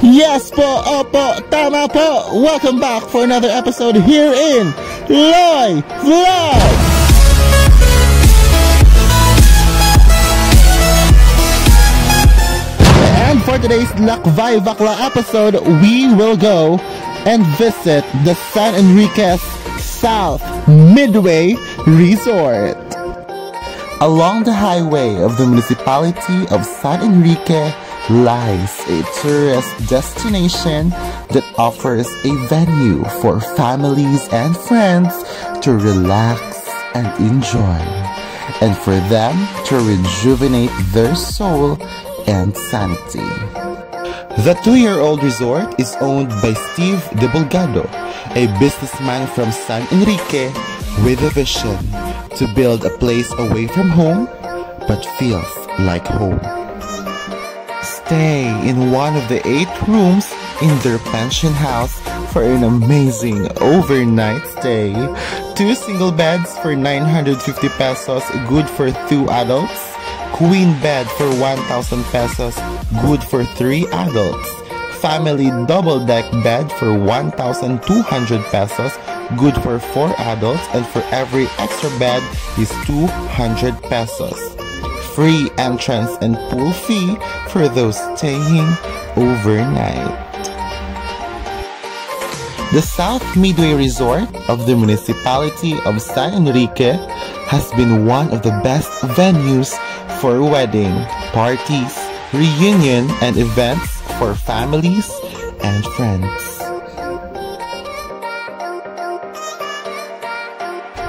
Yes po, opo, tama po. Welcome back for another episode here in Loi Vlog. And for today's Lakvay Vakla episode, we will go and visit the San Enrique's South Midway Resort. Along the highway of the municipality of San Enrique lies a tourist destination that offers a venue for families and friends to relax and enjoy, and for them to rejuvenate their soul and sanity. The two-year-old resort is owned by Steve De Bulgado, a businessman from San Enrique with a vision to build a place away from home but feels like home. Stay in one of the eight rooms in their pension house for an amazing overnight stay. Two single beds for 950 pesos, good for two adults. Queen bed for 1,000 pesos, good for three adults. Family double deck bed for 1,200 pesos, good for four adults, and for every extra bed is 200 pesos. Free entrance and pool fee for those staying overnight. The South Midway Resort of the municipality of San Enrique has been one of the best venues for wedding, parties, reunion, and events for families and friends.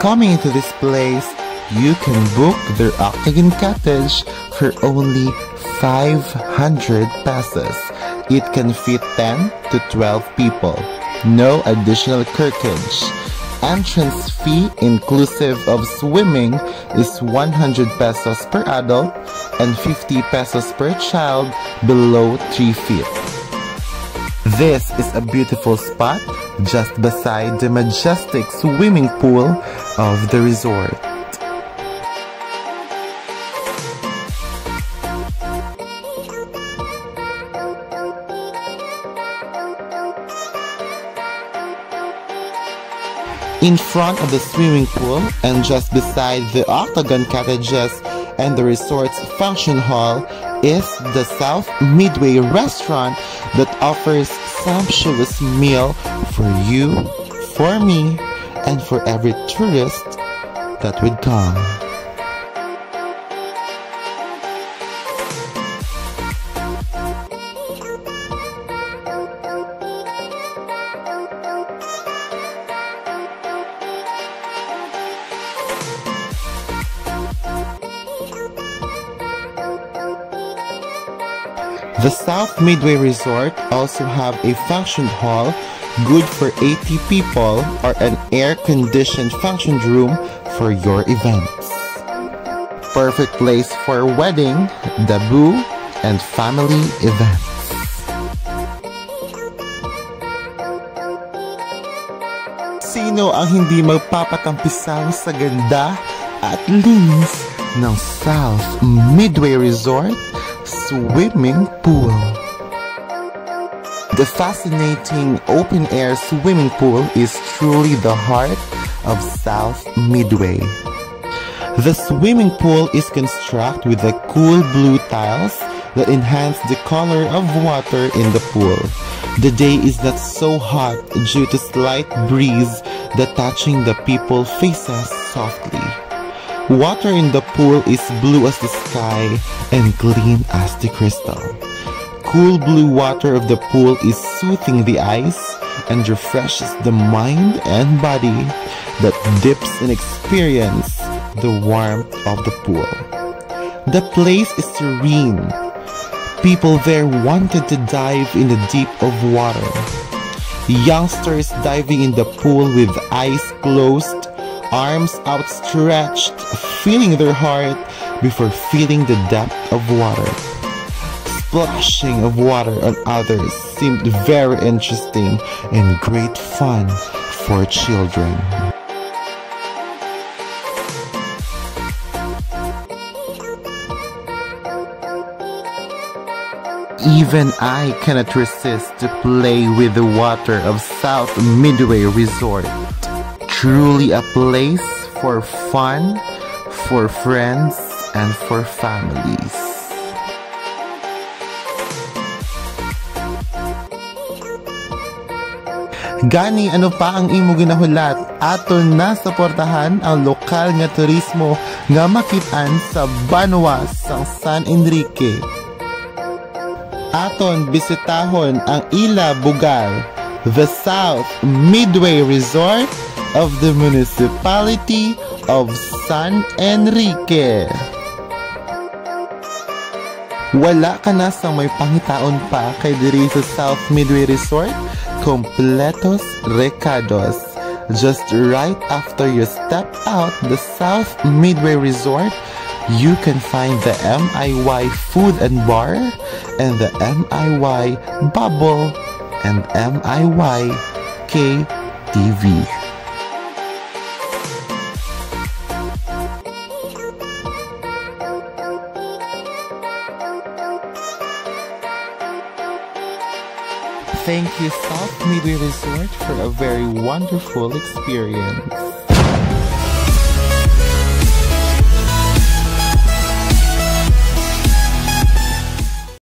Coming into this place, you can book their Octagon Cottage for only 500 pesos. It can fit 10 to 12 people. No additional curtilage. Entrance fee inclusive of swimming is 100 pesos per adult and 50 pesos per child below 3 feet. This is a beautiful spot just beside the majestic swimming pool of the resort. In front of the swimming pool and just beside the Octagon cottages and the resort's function hall is the South Midway restaurant that offers sumptuous meal for you, for me, and for every tourist that would come. The South Midway Resort also have a function hall good for 80 people or an air-conditioned function room for your events. Perfect place for wedding, debut, and family events. Sino ang hindi magpapatampisaw sa ganda at linis ng South Midway Resort swimming pool. The fascinating open-air swimming pool is truly the heart of South Midway. The swimming pool is constructed with the cool blue tiles that enhance the color of water in the pool. The day is not so hot due to slight breeze that touching the people faces softly. Water in the pool is blue as the sky and clean as the crystal. Cool blue water of the pool is soothing the eyes and refreshes the mind and body that dips and experience the warmth of the pool. The place is serene. People there wanted to dive in the deep of water. Youngsters diving in the pool with eyes closed arms outstretched, feeling their heart before feeling the depth of water. Splashing of water on others seemed very interesting and great fun for children. Even I cannot resist to play with the water of South Midway Resort. Truly a place for fun, for friends, and for families. Gani ano pa ang imo ginahulat aton na suportahan ang lokal nga turismo nga makitaan sa Banwa sang San Enrique. Aton bisitahon ang Ila Bugal, the South Midway Resort of the Municipality of San Enrique. Wala ka na sa may pangitaon pa kay diri sa South Midway Resort completos recados. Just right after you step out the South Midway Resort, you can find the MIY Food and Bar and the MIY Bubble and MIY KTV. Thank you South Midway Resort for a very wonderful experience.